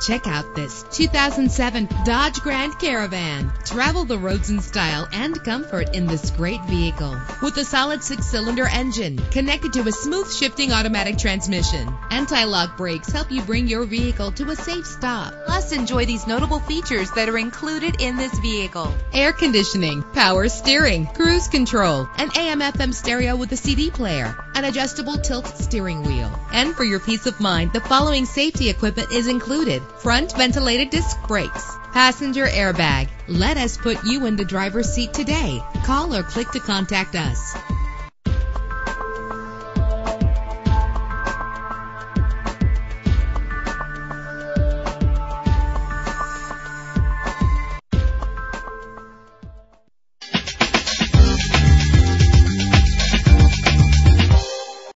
Check out this 2007 Dodge Grand Caravan. Travel the roads in style and comfort in this great vehicle. With a solid six-cylinder engine connected to a smooth shifting automatic transmission. Anti-lock brakes help you bring your vehicle to a safe stop. Plus, enjoy these notable features that are included in this vehicle. Air conditioning, power steering, cruise control, an AM-FM stereo with a CD player, an adjustable tilt steering wheel. And for your peace of mind, the following safety equipment is included. Front ventilated disc brakes, passenger airbag. Let us put you in the driver's seat today. Call or click to contact us.